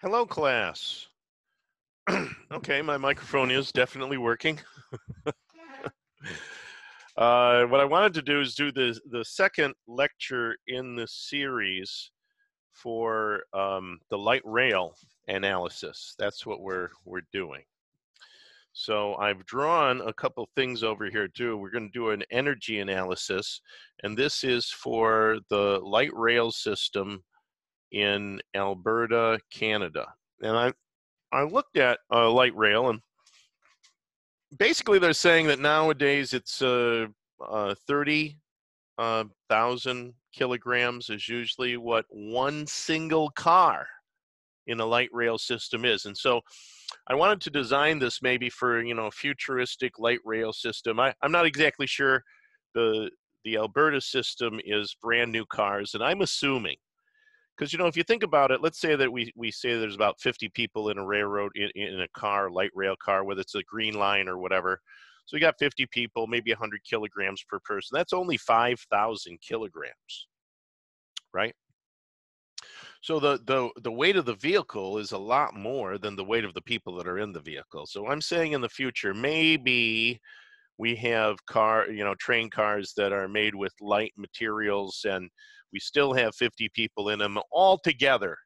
Hello, class. okay, my microphone is definitely working. uh, what I wanted to do is do the, the second lecture in the series for um, the light rail analysis. That's what we're, we're doing. So I've drawn a couple things over here too. We're going to do an energy analysis, and this is for the light rail system in Alberta, Canada. And I, I looked at uh, light rail, and basically they're saying that nowadays it's uh, uh, 30,000 uh, kilograms is usually what one single car in a light rail system is. And so I wanted to design this maybe for, you know, a futuristic light rail system. I, I'm not exactly sure the the Alberta system is brand new cars, and I'm assuming because you know if you think about it let's say that we, we say there's about 50 people in a railroad in, in a car light rail car whether it's a green line or whatever. So you got 50 people maybe 100 kilograms per person. That's only 5000 kilograms right? So the, the the weight of the vehicle is a lot more than the weight of the people that are in the vehicle. So i'm saying in the future maybe we have car you know train cars that are made with light materials and we still have 50 people in them all together.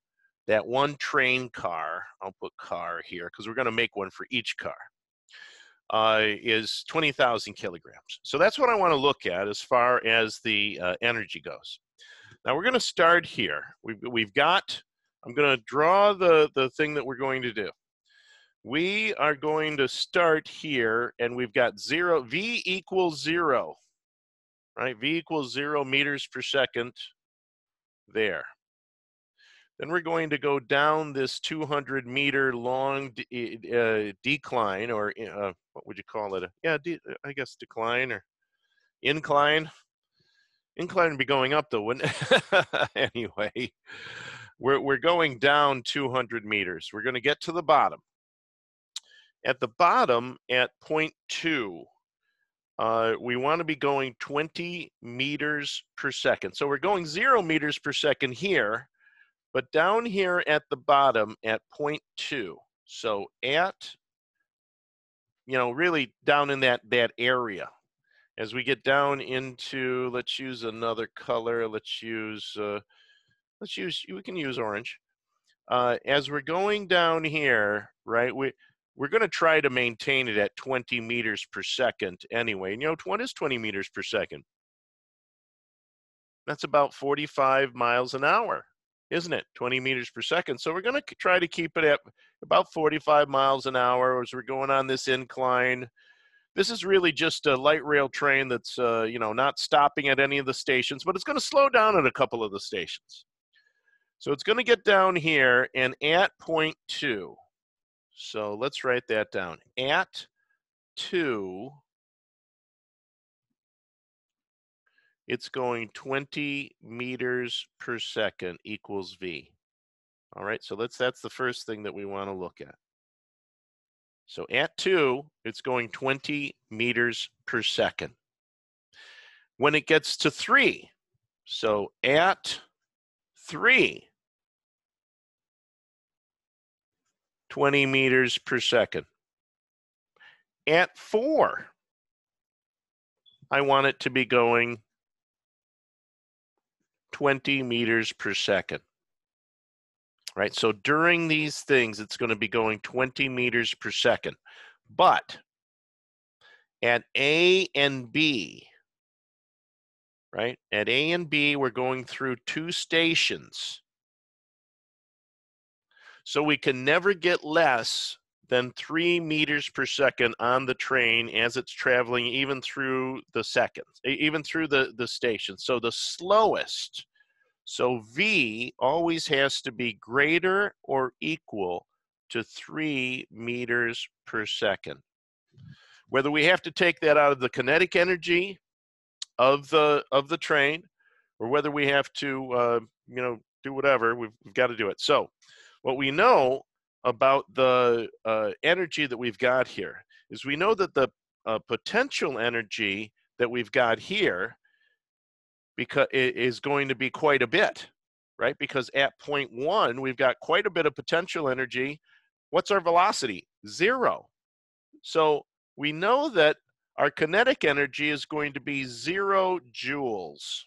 That one train car, I'll put car here because we're going to make one for each car, uh, is 20,000 kilograms. So that's what I want to look at as far as the uh, energy goes. Now we're going to start here. We've, we've got, I'm going to draw the, the thing that we're going to do. We are going to start here and we've got zero, V equals zero right? V equals zero meters per second there. Then we're going to go down this 200 meter long de uh, decline, or uh, what would you call it? Yeah, I guess decline or incline. Incline would be going up though, wouldn't anyway, we're, we're going down 200 meters. We're going to get to the bottom. At the bottom, at point two, uh, we want to be going 20 meters per second. So we're going zero meters per second here, but down here at the bottom at point two. So at, you know, really down in that, that area. As we get down into, let's use another color. Let's use, uh, let's use, we can use orange. Uh, as we're going down here, right, we, we're going to try to maintain it at 20 meters per second anyway. And you know, what is 20 meters per second? That's about 45 miles an hour, isn't it? 20 meters per second. So we're going to try to keep it at about 45 miles an hour as we're going on this incline. This is really just a light rail train that's, uh, you know, not stopping at any of the stations, but it's going to slow down at a couple of the stations. So it's going to get down here, and at point two, so let's write that down. At 2, it's going 20 meters per second equals V. All right, so let's that's the first thing that we want to look at. So at 2, it's going 20 meters per second. When it gets to 3, so at 3, 20 meters per second. At four, I want it to be going 20 meters per second. Right, so during these things, it's going to be going 20 meters per second. But at A and B, right, at A and B, we're going through two stations. So we can never get less than three meters per second on the train as it's traveling, even through the seconds, even through the, the station. So the slowest, so V always has to be greater or equal to three meters per second. Whether we have to take that out of the kinetic energy of the of the train, or whether we have to, uh, you know, do whatever, we've, we've got to do it. So what we know about the uh, energy that we've got here is we know that the uh, potential energy that we've got here because is going to be quite a bit, right? Because at point one, we've got quite a bit of potential energy. What's our velocity? Zero. So we know that our kinetic energy is going to be zero joules.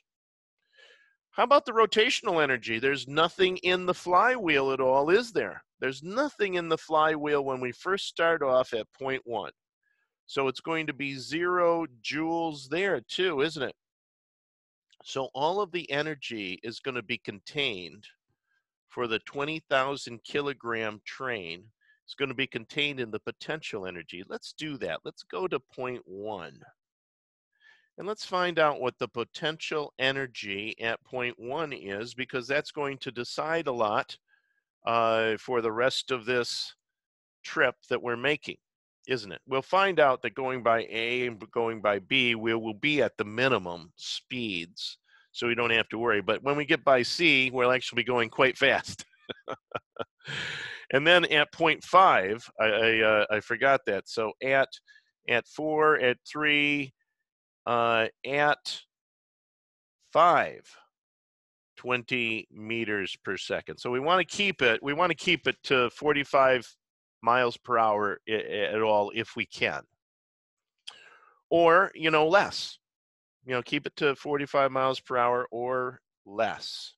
How about the rotational energy? There's nothing in the flywheel at all, is there? There's nothing in the flywheel when we first start off at point one. So it's going to be zero joules there too, isn't it? So all of the energy is going to be contained for the 20,000 kilogram train. It's going to be contained in the potential energy. Let's do that. Let's go to point one. And let's find out what the potential energy at point one is, because that's going to decide a lot uh, for the rest of this trip that we're making, isn't it? We'll find out that going by A and going by B, we will be at the minimum speeds, so we don't have to worry. But when we get by C, we'll actually be going quite fast. and then at point five, I I, uh, I forgot that. So at at four, at three, uh, at 5 20 meters per second. So we want to keep it, we want to keep it to 45 miles per hour at all if we can. Or, you know, less. You know, keep it to 45 miles per hour or less.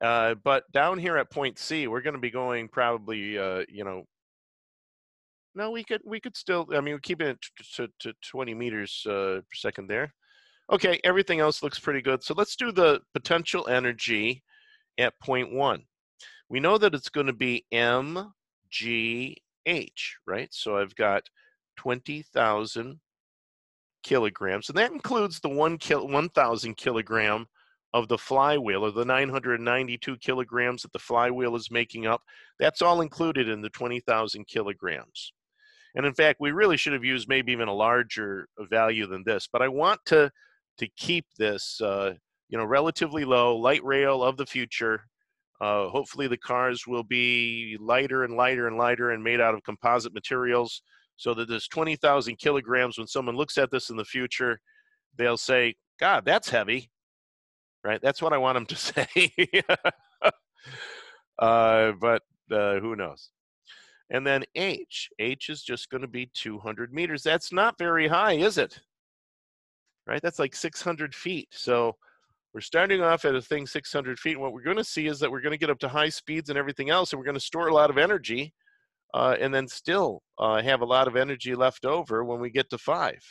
Uh, but down here at point C, we're going to be going probably, uh, you know, no, we could we could still. I mean, we're keeping it to, to 20 meters uh, per second there. Okay, everything else looks pretty good. So let's do the potential energy at point one. We know that it's going to be mgh, right? So I've got 20,000 kilograms, and that includes the one kil 1,000 kilogram of the flywheel, or the 992 kilograms that the flywheel is making up. That's all included in the 20,000 kilograms. And in fact, we really should have used maybe even a larger value than this. But I want to to keep this, uh, you know, relatively low, light rail of the future. Uh, hopefully, the cars will be lighter and lighter and lighter and made out of composite materials, so that this 20,000 kilograms. When someone looks at this in the future, they'll say, "God, that's heavy." Right? That's what I want them to say. uh, but uh, who knows? And then H. H is just going to be 200 meters. That's not very high, is it? Right? That's like 600 feet. So we're starting off at a thing 600 feet. And what we're going to see is that we're going to get up to high speeds and everything else, and we're going to store a lot of energy uh, and then still uh, have a lot of energy left over when we get to five.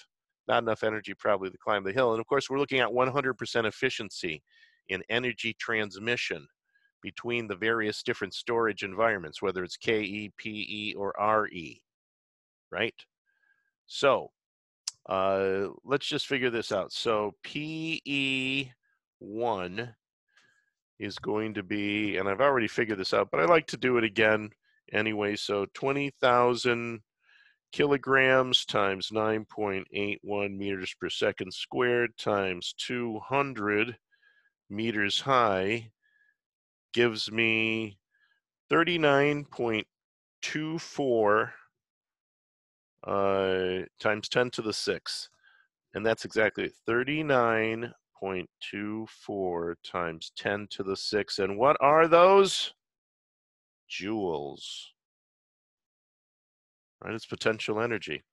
Not enough energy probably to climb the hill. And of course, we're looking at 100% efficiency in energy transmission between the various different storage environments, whether it's KE, PE, or RE, right? So uh, let's just figure this out. So PE1 is going to be, and I've already figured this out, but I like to do it again anyway. So 20,000 kilograms times 9.81 meters per second squared times 200 meters high gives me 39.24 uh, times 10 to the 6. And that's exactly 39.24 times 10 to the 6. And what are those? Joules. Right, it's potential energy.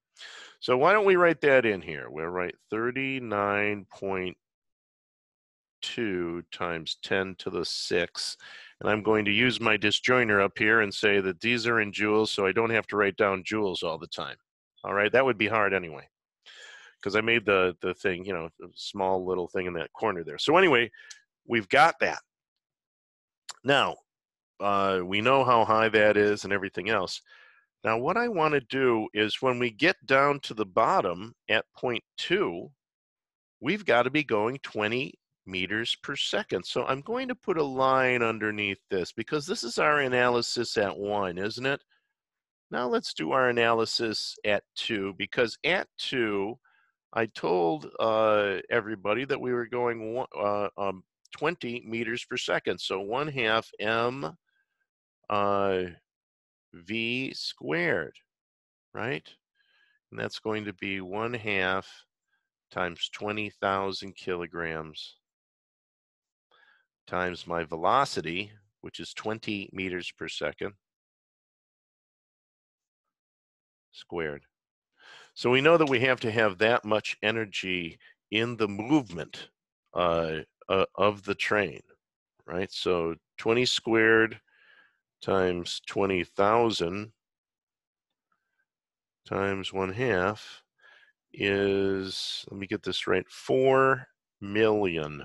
So why don't we write that in here? We'll write 39.2 times 10 to the 6. And I'm going to use my disjoiner up here and say that these are in joules, so I don't have to write down joules all the time. All right, that would be hard anyway, because I made the, the thing, you know, small little thing in that corner there. So anyway, we've got that. Now, uh, we know how high that is and everything else. Now, what I want to do is when we get down to the bottom at point two, we've got to be going 20 meters per second. So I'm going to put a line underneath this because this is our analysis at one, isn't it? Now let's do our analysis at two because at two, I told uh, everybody that we were going one, uh, um, 20 meters per second. So one half m uh, v squared, right? And that's going to be one half times 20,000 kilograms times my velocity, which is 20 meters per second, squared. So we know that we have to have that much energy in the movement uh, uh, of the train, right? So 20 squared times 20,000 times one half is, let me get this right, 4 million.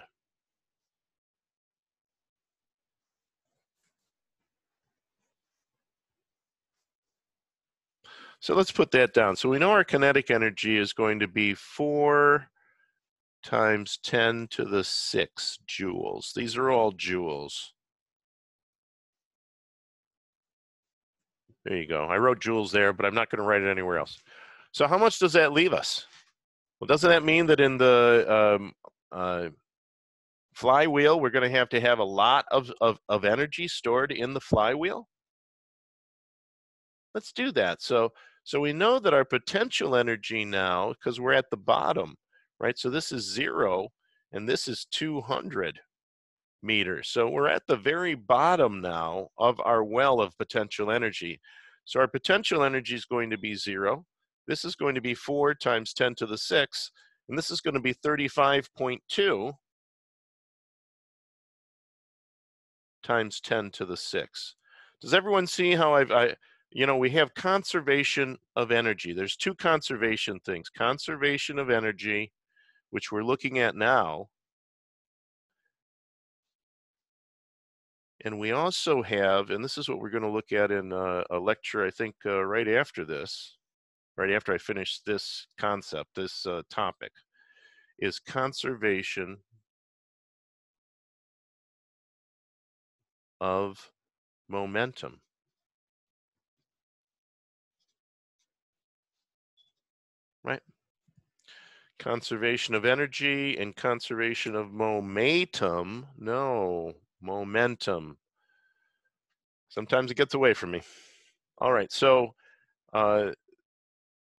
So let's put that down. So we know our kinetic energy is going to be 4 times 10 to the 6 joules. These are all joules. There you go. I wrote joules there, but I'm not going to write it anywhere else. So how much does that leave us? Well, doesn't that mean that in the um, uh, flywheel, we're going to have to have a lot of, of, of energy stored in the flywheel? Let's do that. So so we know that our potential energy now, because we're at the bottom, right? So this is zero and this is 200 meters. So we're at the very bottom now of our well of potential energy. So our potential energy is going to be zero. This is going to be four times 10 to the six, and this is going to be 35.2 times 10 to the six. Does everyone see how I've, I, you know, we have conservation of energy. There's two conservation things conservation of energy, which we're looking at now. And we also have, and this is what we're going to look at in uh, a lecture, I think, uh, right after this, right after I finish this concept, this uh, topic, is conservation of momentum. Right? Conservation of energy and conservation of momentum. No, momentum. Sometimes it gets away from me. All right, so uh,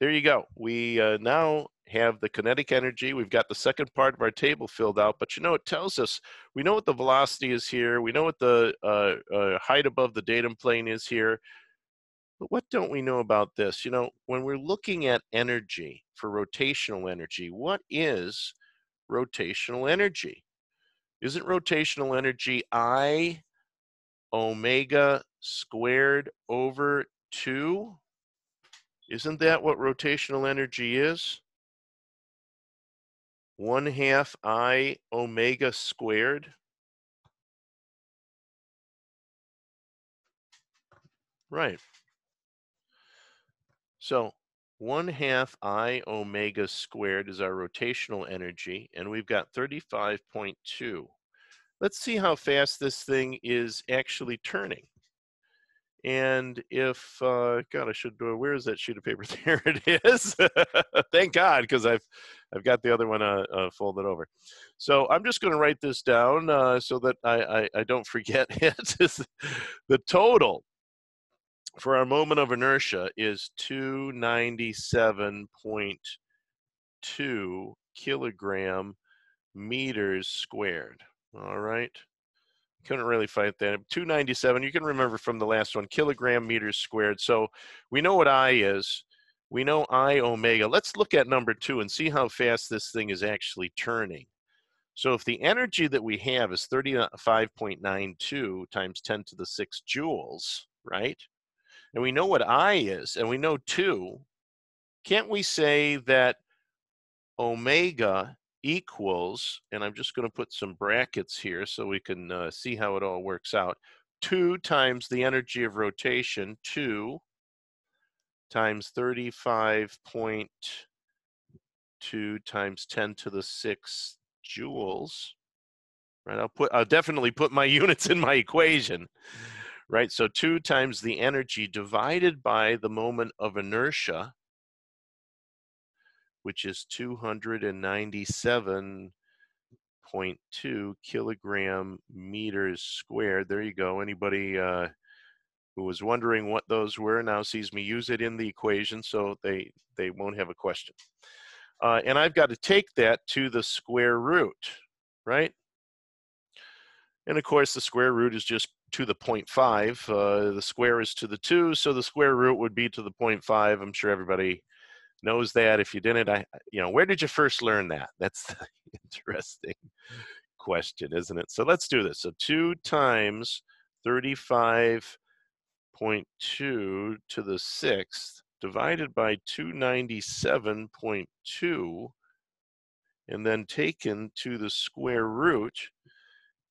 there you go. We uh, now have the kinetic energy. We've got the second part of our table filled out, but you know, it tells us, we know what the velocity is here. We know what the uh, uh, height above the datum plane is here. But what don't we know about this? You know, when we're looking at energy for rotational energy, what is rotational energy? Isn't rotational energy I omega squared over 2? Isn't that what rotational energy is? 1 half I omega squared. Right. So 1 half I omega squared is our rotational energy, and we've got 35.2. Let's see how fast this thing is actually turning. And if, uh, God, I should, uh, where is that sheet of paper? There it is. Thank God, because I've, I've got the other one uh, uh, folded over. So I'm just going to write this down uh, so that I, I, I don't forget it. the total for our moment of inertia is 297.2 kilogram meters squared. All right. Couldn't really fight that. 297, you can remember from the last one, kilogram meters squared. So we know what I is. We know I omega. Let's look at number two and see how fast this thing is actually turning. So if the energy that we have is 35.92 times 10 to the 6 joules, right? And we know what I is, and we know 2, can't we say that omega equals, and I'm just going to put some brackets here so we can uh, see how it all works out, 2 times the energy of rotation, 2 times 35.2 times 10 to the 6 joules. Right, I'll put I'll definitely put my units in my equation right? So 2 times the energy divided by the moment of inertia, which is 297.2 kilogram meters squared. There you go. Anybody uh, who was wondering what those were now sees me use it in the equation, so they, they won't have a question. Uh, and I've got to take that to the square root, right? And of course, the square root is just to the 0.5. Uh, the square is to the 2, so the square root would be to the 0.5. I'm sure everybody knows that. If you didn't, I, you know, where did you first learn that? That's the interesting question, isn't it? So let's do this. So 2 times 35.2 to the sixth divided by 297.2 and then taken to the square root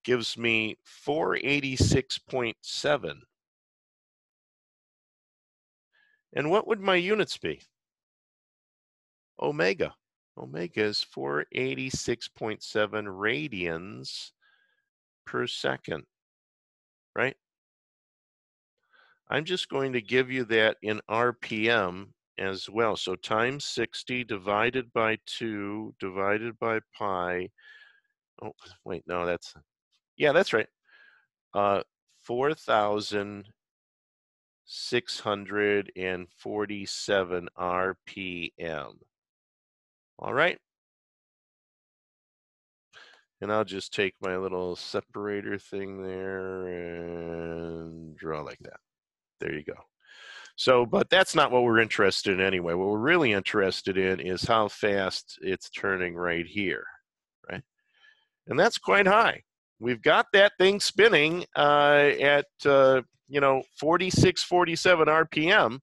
gives me 486.7. And what would my units be? Omega. Omega is 486.7 radians per second, right? I'm just going to give you that in RPM as well. So times 60 divided by 2 divided by pi. Oh, wait, no, that's, yeah, that's right. Uh, 4,647 RPM. All right. And I'll just take my little separator thing there and draw like that. There you go. So, but that's not what we're interested in anyway. What we're really interested in is how fast it's turning right here, right? And that's quite high. We've got that thing spinning uh, at, uh, you know, 46, 47 RPM.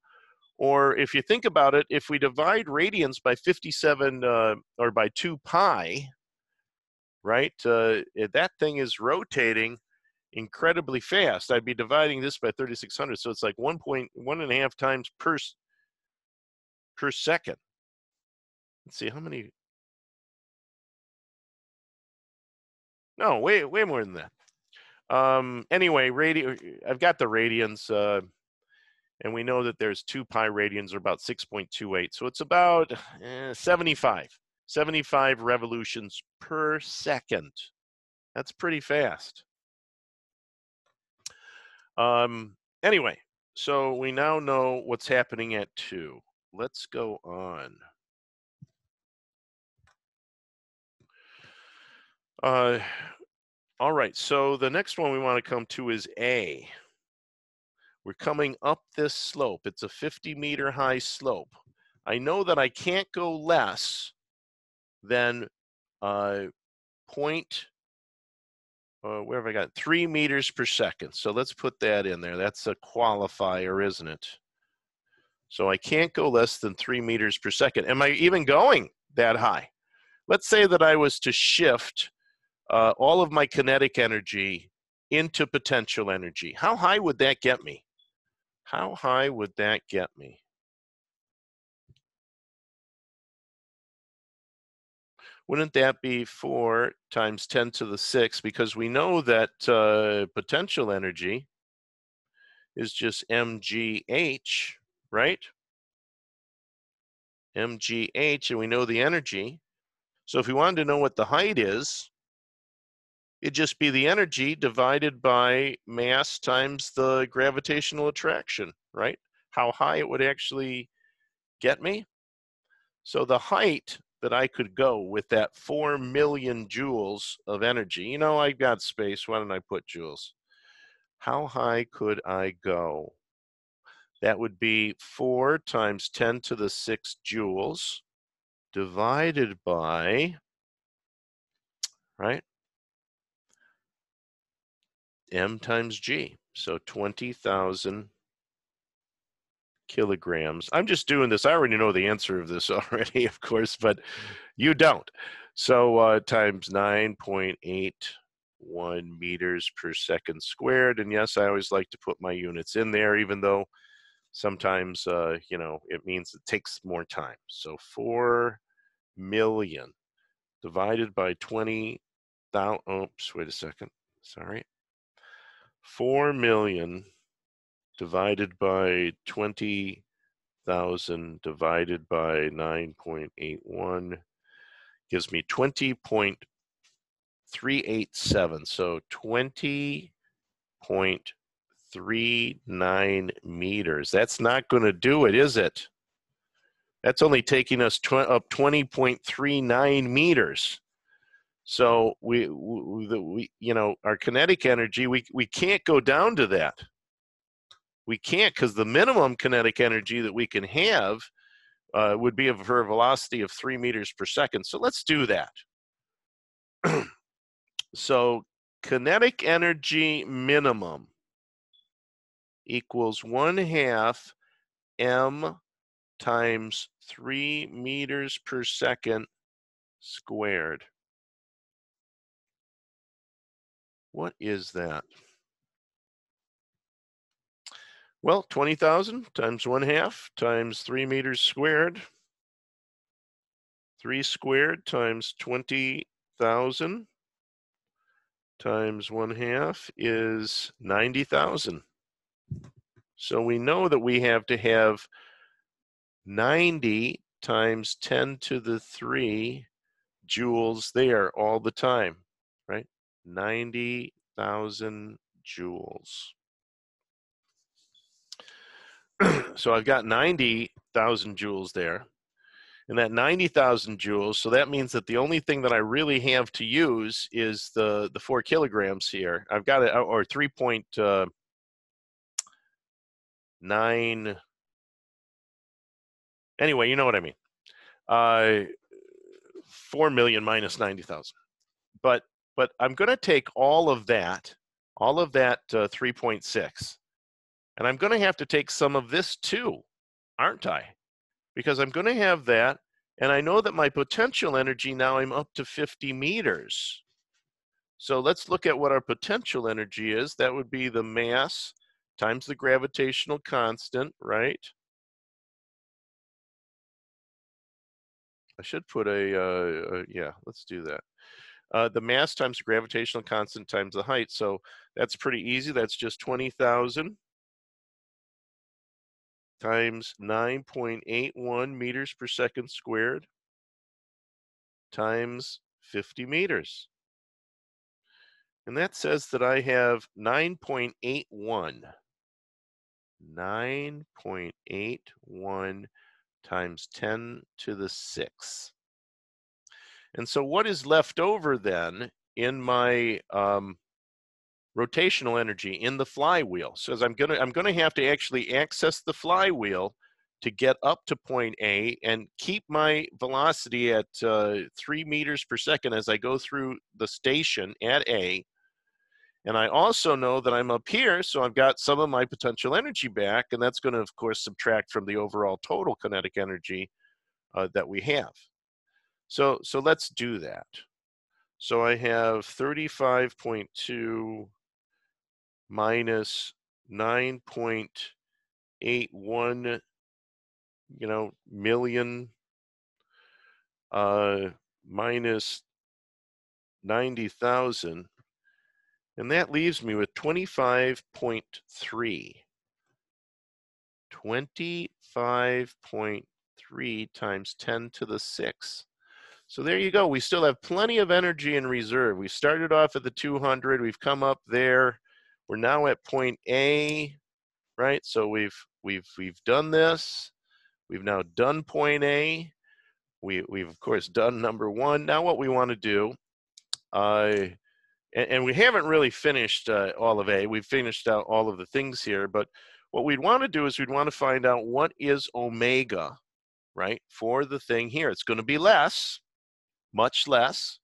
Or if you think about it, if we divide radians by 57 uh, or by 2 pi, right, uh, that thing is rotating incredibly fast. I'd be dividing this by 3600, so it's like one point one and a half times per per second. Let's see how many. No, way way more than that. Um, anyway, radio. I've got the radians, uh, and we know that there's two pi radians are about 6.28, so it's about eh, 75. 75 revolutions per second. That's pretty fast. Um, anyway, so we now know what's happening at 2. Let's go on. Uh, all right, so the next one we want to come to is A. We're coming up this slope. It's a 50 meter high slope. I know that I can't go less than uh, point uh, where have I got? Three meters per second. So let's put that in there. That's a qualifier, isn't it? So I can't go less than three meters per second. Am I even going that high? Let's say that I was to shift uh, all of my kinetic energy into potential energy. How high would that get me? How high would that get me? wouldn't that be 4 times 10 to the 6? Because we know that uh, potential energy is just mgh, right? mgh, and we know the energy. So if we wanted to know what the height is, it'd just be the energy divided by mass times the gravitational attraction, right? How high it would actually get me. So the height that I could go with that 4 million joules of energy. You know, I've got space. Why don't I put joules? How high could I go? That would be 4 times 10 to the 6 joules divided by, right? M times G. So 20,000 kilograms. I'm just doing this. I already know the answer of this already, of course, but you don't. So uh, times 9.81 meters per second squared. And yes, I always like to put my units in there, even though sometimes, uh, you know, it means it takes more time. So 4 million divided by 20,000. Oops, wait a second. Sorry. 4 million divided by 20,000 divided by 9.81 gives me 20.387. So 20.39 meters. That's not going to do it, is it? That's only taking us tw up 20.39 meters. So we, we, we, you know, our kinetic energy, we, we can't go down to that. We can't because the minimum kinetic energy that we can have uh, would be for a velocity of three meters per second. So let's do that. so kinetic energy minimum equals one half m times three meters per second squared. What is that? Well, 20,000 times one half times three meters squared. Three squared times 20,000 times one half is 90,000. So we know that we have to have 90 times 10 to the 3 joules there all the time? 90,000 joules. so I've got 90,000 joules there. And that 90,000 joules, so that means that the only thing that I really have to use is the, the four kilograms here. I've got it, or 3.9, uh, anyway, you know what I mean. Uh, 4 million minus 90,000. But but I'm going to take all of that, all of that uh, 3.6, and I'm going to have to take some of this too, aren't I? Because I'm going to have that, and I know that my potential energy now I'm up to 50 meters. So let's look at what our potential energy is. That would be the mass times the gravitational constant, right? I should put a, uh, yeah, let's do that uh, the mass times the gravitational constant times the height. So that's pretty easy. That's just 20,000 times 9.81 meters per second squared times 50 meters. And that says that I have 9.81. 9.81 times 10 to the 6. And so what is left over then in my um, rotational energy in the flywheel? So as I'm gonna I'm gonna have to actually access the flywheel to get up to point A and keep my velocity at uh, three meters per second as I go through the station at A. And I also know that I'm up here, so I've got some of my potential energy back, and that's going to, of course, subtract from the overall total kinetic energy uh, that we have. So, so let's do that. So I have 35.2 minus 9.81, you know, million uh, minus 90,000. And that leaves me with 25.3. 25.3 times 10 to the 6. So there you go. We still have plenty of energy in reserve. We started off at the 200. We've come up there. We're now at point A, right? So we've we've we've done this. We've now done point A. We we've of course done number one. Now what we want to do, uh, and, and we haven't really finished uh, all of A. We've finished out all of the things here, but what we'd want to do is we'd want to find out what is omega, right, for the thing here. It's going to be less much less.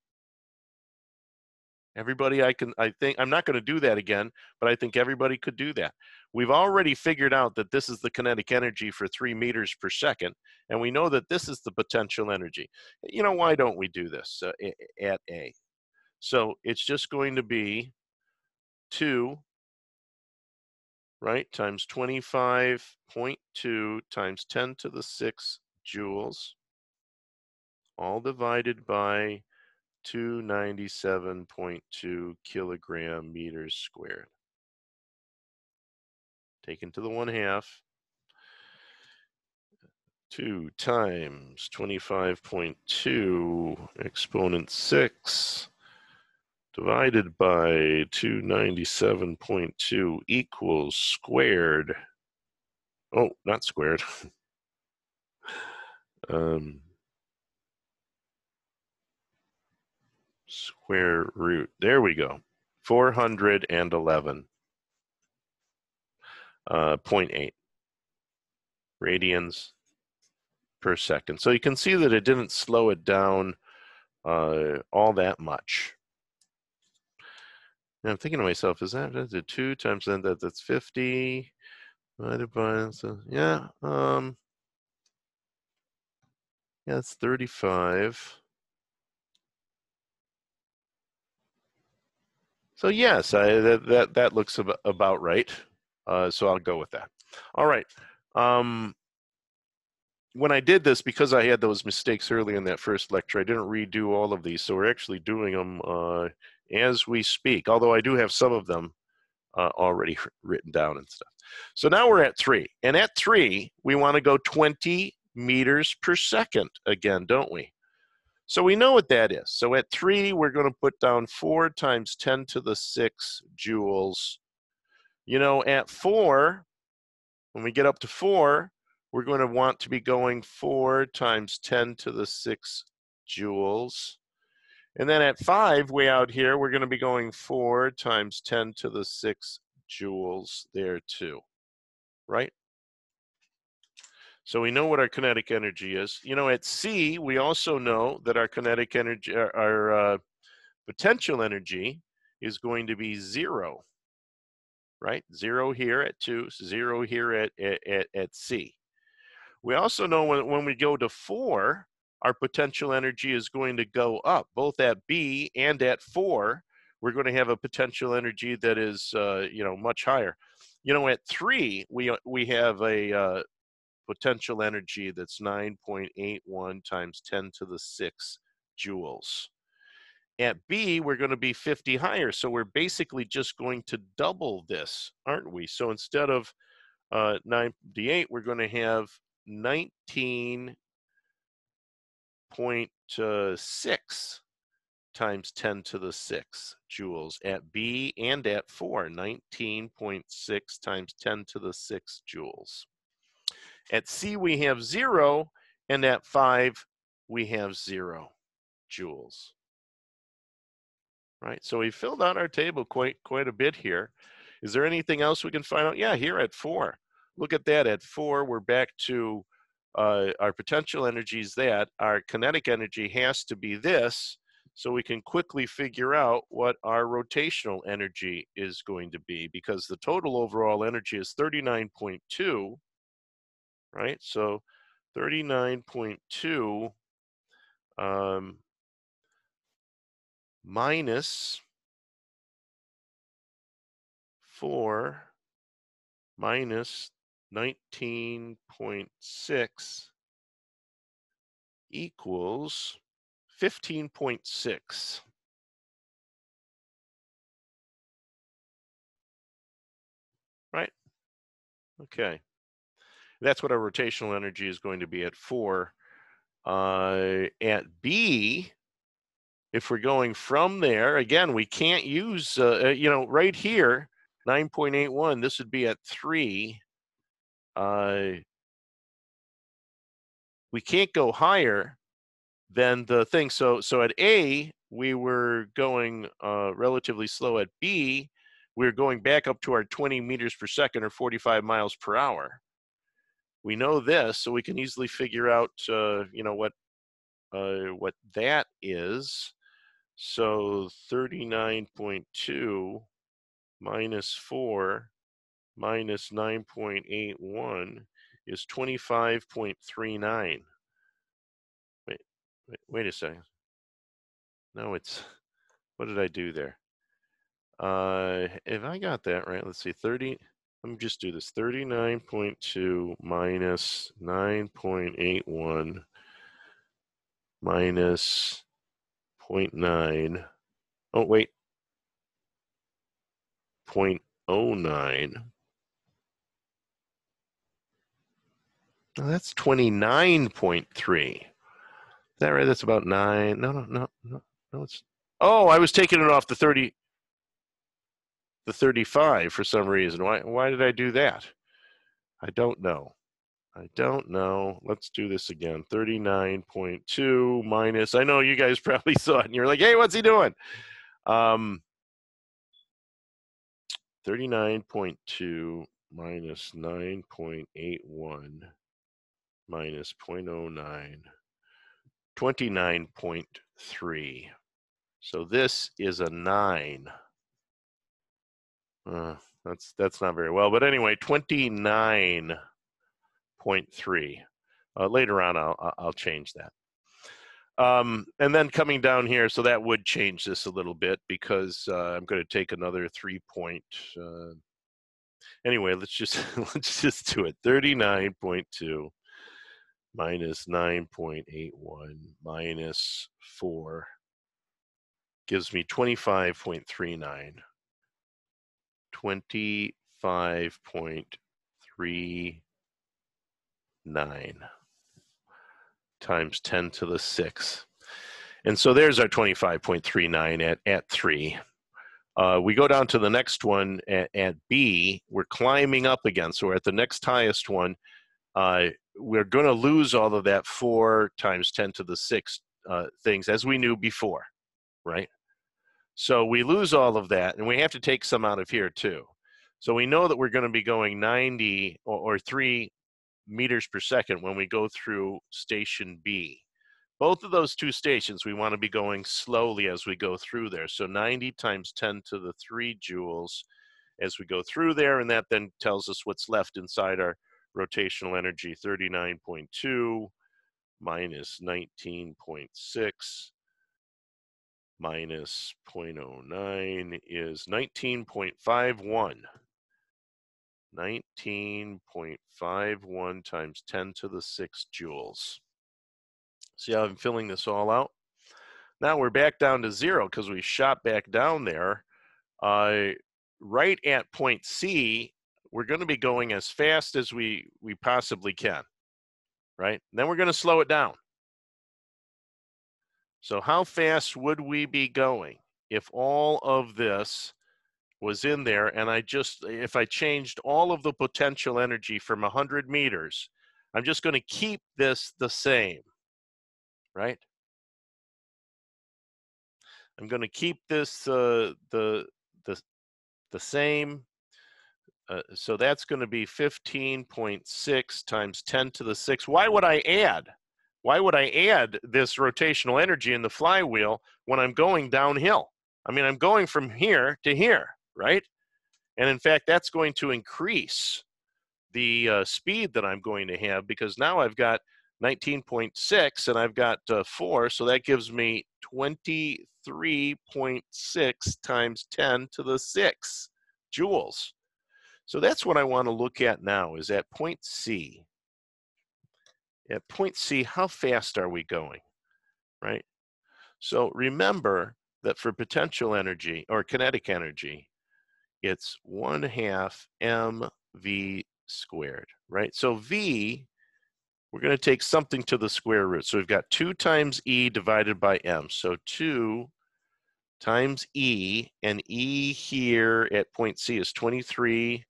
Everybody, I can, I think, I'm not going to do that again, but I think everybody could do that. We've already figured out that this is the kinetic energy for three meters per second, and we know that this is the potential energy. You know, why don't we do this uh, at A? So it's just going to be 2, right, times 25.2 times 10 to the 6 joules all divided by 297.2 kilogram meters squared. Taken to the one half. 2 times 25.2 exponent 6 divided by 297.2 equals squared. Oh, not squared. um, square root. There we go. 411 uh, 0.8 radians per second. So you can see that it didn't slow it down uh, all that much. And I'm thinking to myself, is that, that two times that, that that's 50 divided by, so yeah, um, yeah, it's 35. So yes, I, that, that, that looks about right. Uh, so I'll go with that. All right. Um, when I did this, because I had those mistakes early in that first lecture, I didn't redo all of these. So we're actually doing them uh, as we speak, although I do have some of them uh, already written down and stuff. So now we're at three. And at three, we want to go 20 meters per second again, don't we? So we know what that is. So at three, we're going to put down four times 10 to the six joules. You know, at four, when we get up to four, we're going to want to be going four times 10 to the six joules. And then at five, way out here, we're going to be going four times 10 to the six joules there too, right? So we know what our kinetic energy is. You know, at C, we also know that our kinetic energy, our, our uh, potential energy is going to be zero, right? Zero here at two, zero here at, at, at C. We also know when, when we go to four, our potential energy is going to go up, both at B and at four. We're going to have a potential energy that is, uh, you know, much higher. You know, at three, we we have a uh, potential energy that's 9.81 times 10 to the 6 joules. At B, we're going to be 50 higher. So we're basically just going to double this, aren't we? So instead of uh, 98, we're going to have 19.6 times 10 to the 6 joules. At B and at 4, 19.6 times 10 to the 6 joules. At C, we have zero, and at five, we have zero joules. Right, so we filled out our table quite, quite a bit here. Is there anything else we can find out? Yeah, here at four. Look at that, at four, we're back to uh, our potential energy is that. Our kinetic energy has to be this, so we can quickly figure out what our rotational energy is going to be because the total overall energy is 39.2 right? So 39.2 um, minus 4 minus 19.6 equals 15.6. Right? Okay. That's what our rotational energy is going to be at four. Uh, at B, if we're going from there, again, we can't use, uh, uh you know, right here, 9.81, this would be at three. Uh, we can't go higher than the thing. So, so at A, we were going uh, relatively slow. At B, we are going back up to our 20 meters per second or 45 miles per hour we know this, so we can easily figure out, uh, you know, what uh, what that is. So 39.2 minus 4 minus 9.81 is 25.39. Wait, wait, wait a second. No, it's, what did I do there? Uh, if I got that right, let's see, 30, let me just do this 39.2 minus 9.81 minus 0.9 oh wait. 0.09 oh, that's 29.3 is that right? That's about 9 no no no no no it's oh i was taking it off the 30 the 35 for some reason. Why, why did I do that? I don't know. I don't know. Let's do this again. 39.2 minus, I know you guys probably saw it and you're like, hey, what's he doing? Um, 39.2 minus 9.81 minus 0.09, 29.3. So this is a 9. Uh, that's that's not very well, but anyway, 29.3. Uh, later on, I'll I'll change that. Um, and then coming down here, so that would change this a little bit because uh, I'm going to take another three point. Uh, anyway, let's just let's just do it. 39.2 minus 9.81 minus 4 gives me 25.39. 25.39 times 10 to the 6. And so there's our 25.39 at, at 3. Uh, we go down to the next one at, at, B. We're climbing up again. So we're at the next highest one. Uh, we're going to lose all of that 4 times 10 to the 6 uh, things as we knew before, right? So we lose all of that, and we have to take some out of here too. So we know that we're going to be going 90 or, or 3 meters per second when we go through station B. Both of those two stations, we want to be going slowly as we go through there. So 90 times 10 to the 3 joules as we go through there, and that then tells us what's left inside our rotational energy 39.2 minus 19.6 minus 0.09 is 19.51. 19.51 times 10 to the 6 joules. See how I'm filling this all out? Now we're back down to zero because we shot back down there. Uh, right at point C, we're going to be going as fast as we, we possibly can, right? Then we're going to slow it down. So how fast would we be going if all of this was in there and I just, if I changed all of the potential energy from 100 meters, I'm just going to keep this the same, right? I'm going to keep this uh, the the the same. Uh, so that's going to be 15.6 times 10 to the 6. Why would I add? Why would I add this rotational energy in the flywheel when I'm going downhill? I mean, I'm going from here to here, right? And in fact, that's going to increase the uh, speed that I'm going to have because now I've got 19.6 and I've got uh, 4, so that gives me 23.6 times 10 to the 6 joules. So that's what I want to look at now is at point C at point C, how fast are we going, right? So remember that for potential energy or kinetic energy, it's one half mv squared, right? So v, we're going to take something to the square root. So we've got 2 times e divided by m. So 2 times e, and e here at point C is 23.6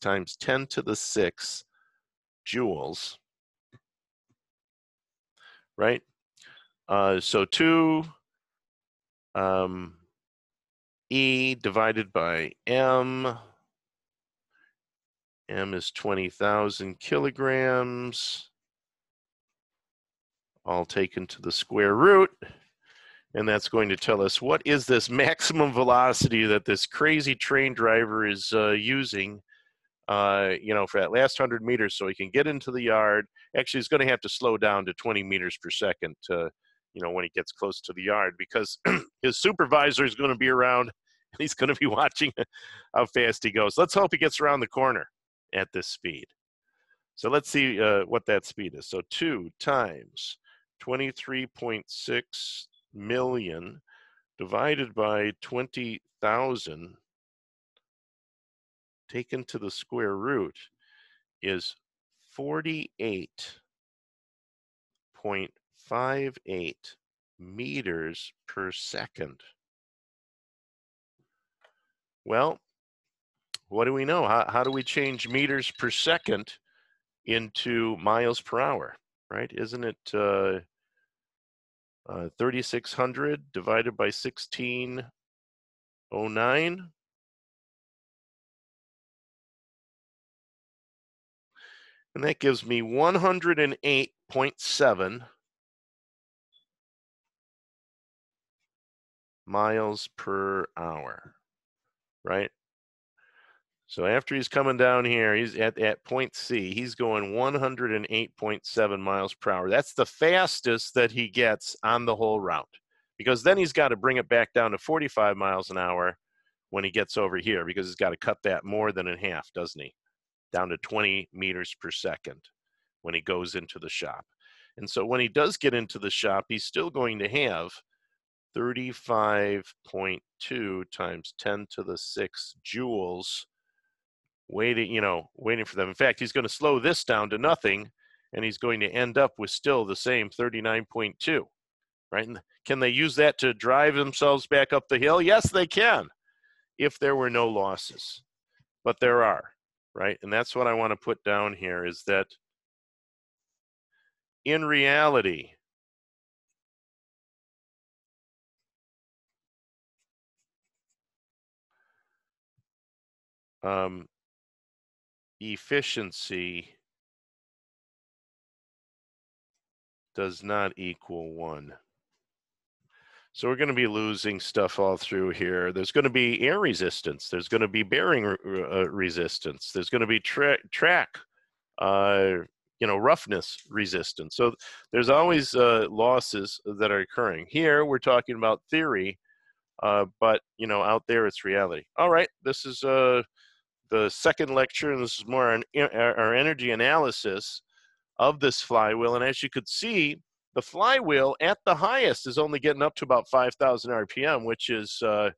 times 10 to the 6 joules, right? Uh, so 2 um, E divided by M. M is 20,000 kilograms, all taken to the square root. And that's going to tell us what is this maximum velocity that this crazy train driver is uh, using uh, you know, for that last 100 meters so he can get into the yard. Actually, he's going to have to slow down to 20 meters per second to, you know, when he gets close to the yard because his supervisor is going to be around and he's going to be watching how fast he goes. Let's hope he gets around the corner at this speed. So let's see uh, what that speed is. So 2 times 23.6 million divided by 20,000 taken to the square root is 48.58 meters per second. Well, what do we know? How, how do we change meters per second into miles per hour, right? Isn't it uh, uh, 3,600 divided by 1609? And that gives me 108.7 miles per hour, right? So after he's coming down here, he's at, at point C, he's going 108.7 miles per hour. That's the fastest that he gets on the whole route because then he's got to bring it back down to 45 miles an hour when he gets over here because he's got to cut that more than in half, doesn't he? Down to 20 meters per second when he goes into the shop. And so when he does get into the shop, he's still going to have 35.2 times 10 to the 6 joules waiting, you know, waiting for them. In fact, he's going to slow this down to nothing and he's going to end up with still the same 39.2, right? And can they use that to drive themselves back up the hill? Yes, they can if there were no losses, but there are right? And that's what I want to put down here is that in reality, um, efficiency does not equal one. So we're going to be losing stuff all through here. There's going to be air resistance. There's going to be bearing uh, resistance. There's going to be tra track, uh, you know, roughness resistance. So there's always uh, losses that are occurring. Here we're talking about theory, uh, but you know, out there it's reality. All right, this is uh, the second lecture, and this is more on our energy analysis of this flywheel. And as you could see, the flywheel at the highest is only getting up to about 5,000 RPM, which is uh,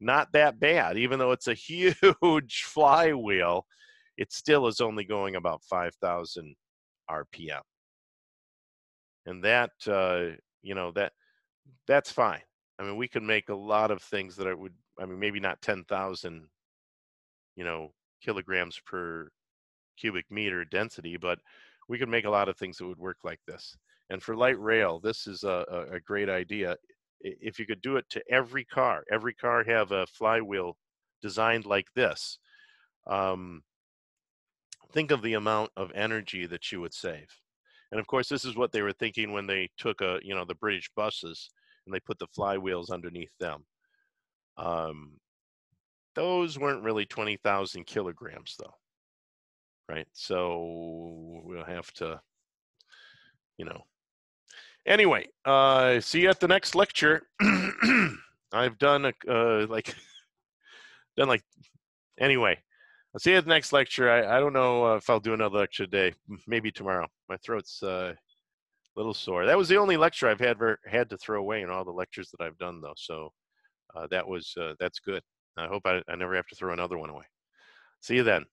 not that bad. Even though it's a huge flywheel, it still is only going about 5,000 RPM. And that, uh, you know, that that's fine. I mean, we can make a lot of things that it would, I mean, maybe not 10,000, you know, kilograms per cubic meter density, but we could make a lot of things that would work like this. And for light rail, this is a, a, great idea. If you could do it to every car, every car have a flywheel designed like this. Um, think of the amount of energy that you would save. And of course, this is what they were thinking when they took a, you know, the British buses and they put the flywheels underneath them. Um, those weren't really 20,000 kilograms though, right? So we'll have to, you know, Anyway, uh, see you at the next lecture. I've done a, uh, like, done like, anyway, I'll see you at the next lecture. I, I don't know uh, if I'll do another lecture today. Maybe tomorrow. My throat's uh, a little sore. That was the only lecture I've had had to throw away in all the lectures that I've done, though. So uh, that was uh, that's good. I hope I, I never have to throw another one away. See you then.